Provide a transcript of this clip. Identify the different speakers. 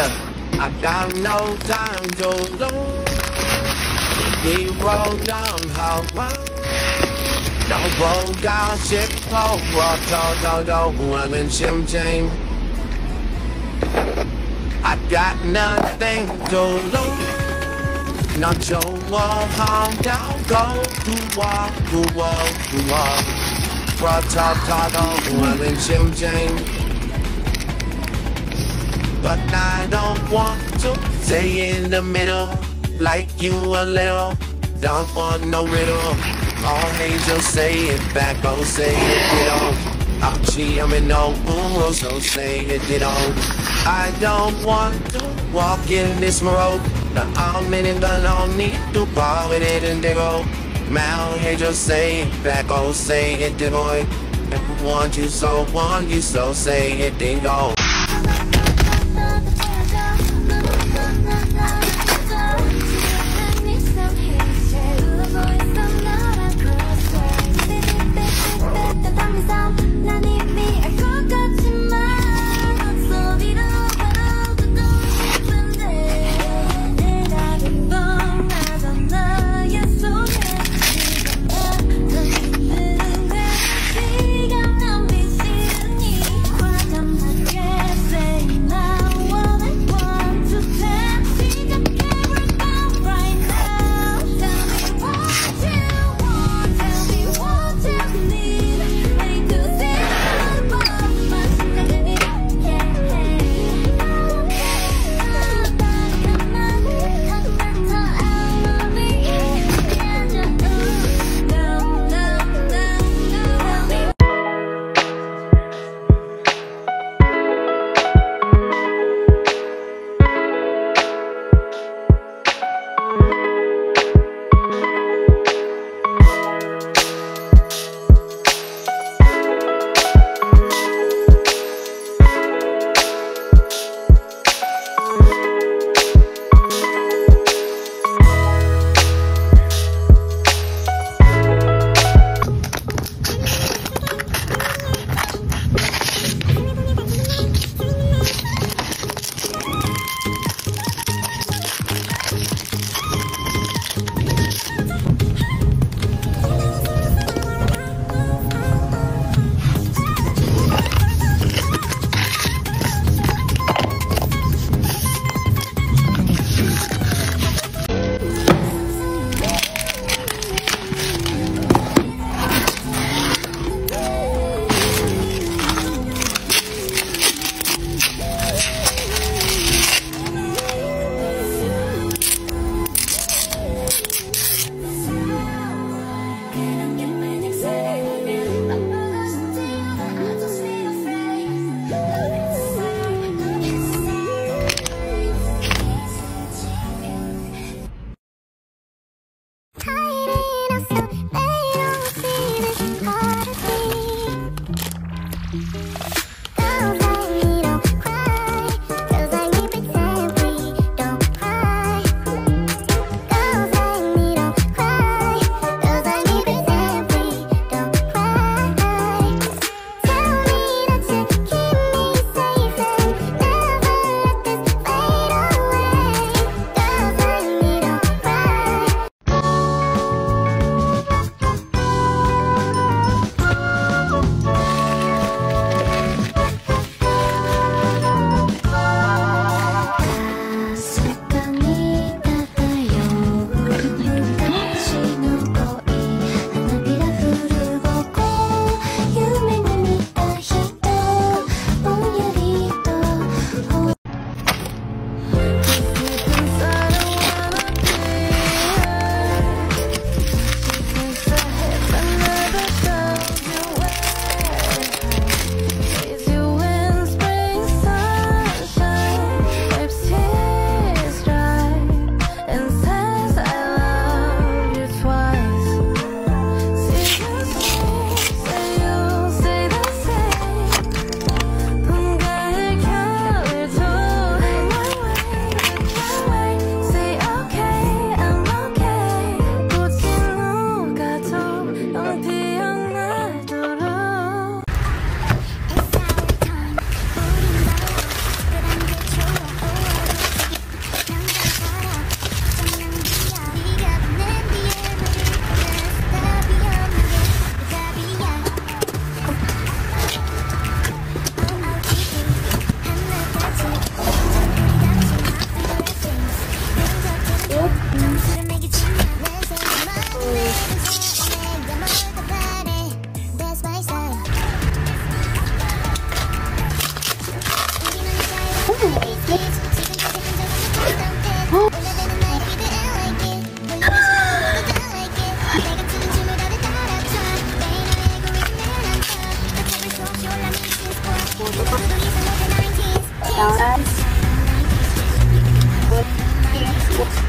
Speaker 1: I got no time to lose. Roll down how No roll down ship what do do do I'm in James. I got nothing to lose. Not your wall, calm down, go to war, to war, to war. Rock, talk, talk, I'm in James. But I don't want to stay in the middle like you a little. Don't want no riddle. All angels say it back, oh say it did on. Oh gee, I'm in no mood, so say it did on. I don't want to walk in this road. The I'm in it, I don't need to bar with it and they go. Mount angels say it back, oh say it boy. Want you so, want you so, say it did go. Oh. Donuts.